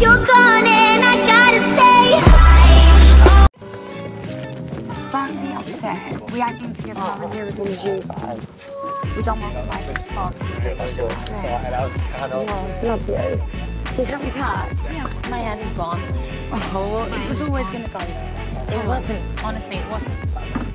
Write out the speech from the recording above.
You're gone and I gotta stay high. Finally upset. We ain't been together nine years in years. We don't want to make it as far Not we Oh, love you. He's got me Yeah. My head is gone. Oh, it was always going to go there. It wasn't, honestly, it wasn't.